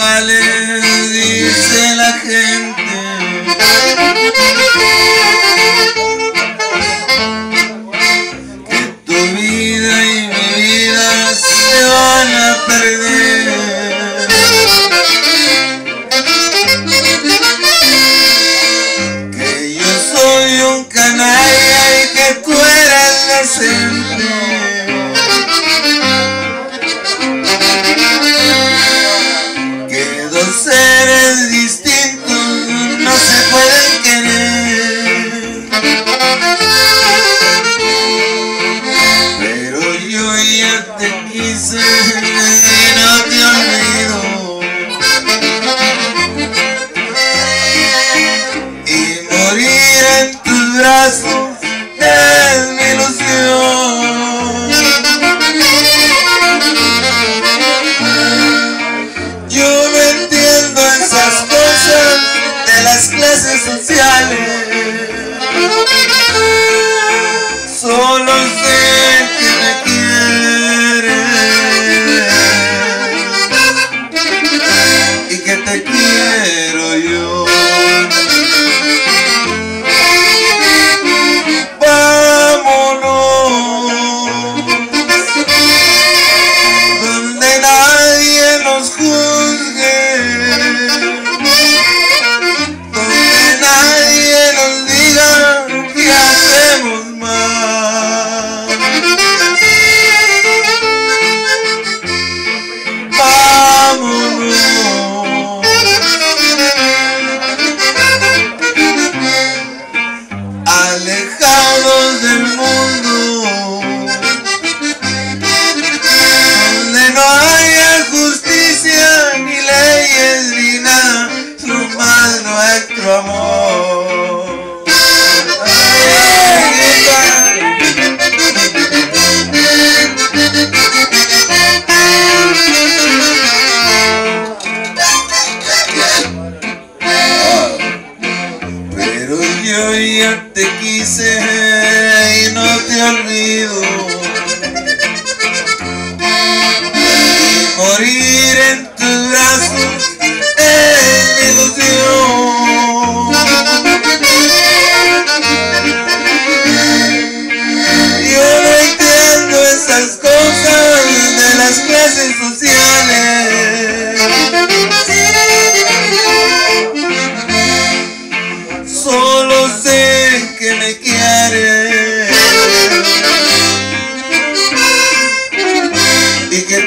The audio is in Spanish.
vale, dice la gente. Que tu vida y mi vida se van a perder. Que yo soy un canalla y que tú Dos seres distintos no se pueden querer. Pero yo ya te quise. alejados del mundo. día te quise y no te olvido. y